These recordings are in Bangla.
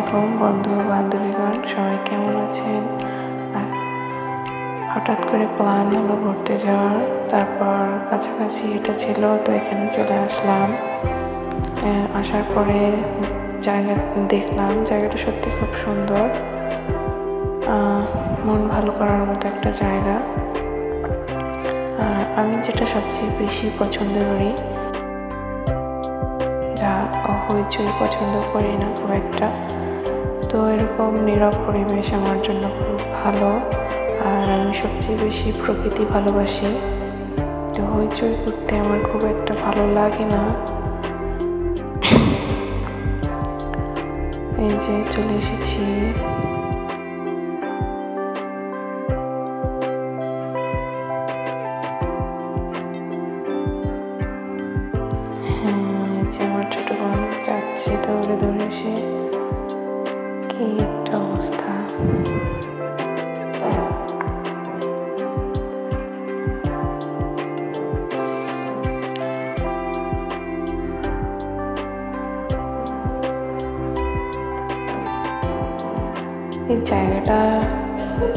আলাইকুম, বন্ধু বান্ধবীগণ, সবাই কেমন আছেন? হঠাৎ করে প্ল্যান হলো ঘুরতে যাওয়ার, তারপর কাছাকাছি এটা ছিল, তো এখানে চলে আসলাম। আসার পরে জায়গা, দেখলাম জায়গাটা সত্যি খুব সুন্দর। মন ভালো করার মতো একটা জায়গা। আমি যেটা সবচেয়ে বেশি পছন্দ করি, যা হইচই পছন্দ করি না খুব একটা তো এরকম নীরব পরিবেশ আমার জন্য খুব ভালো। আর আমি সবচেয়ে বেশি প্রকৃতি ভালোবাসি। তো হইচই করতে আমার খুব একটা ভালো লাগে না। এই যে চলে এসেছি। হ্যাঁ যে আমার ছোট বোন যাচ্ছে দৌড়ে দৌড়ে কি একটা অবস্থা। এই জায়গাটা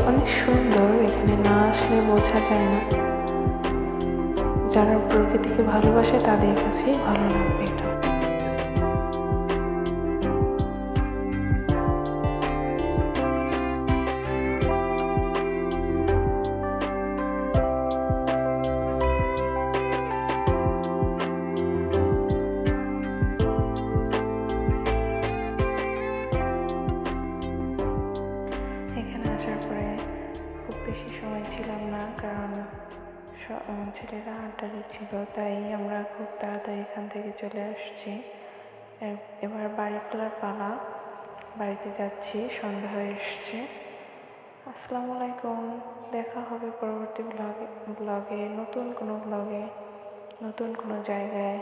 অনেক সুন্দর, এখানে না আসলে বোঝা যায় না। যারা প্রকৃতিকে ভালোবাসে তাদের কাছেই ভালো লাগবে এটা। এখানে আসার পরে খুব বেশি সময় ছিলাম না, কারণ ছেলেরা আড্ডা দিচ্ছিল তাই আমরা খুব তাড়াতাড়ি এখান থেকে চলে আসছি। এবার বাড়ি ফেরার পালা। বাড়িতে যাচ্ছি, সন্ধ্যা হয়ে এসছে। আসসালামু আলাইকুম, দেখা হবে পরবর্তী ব্লগে ব্লগে, নতুন কোনো ব্লগে, নতুন কোনো জায়গায়।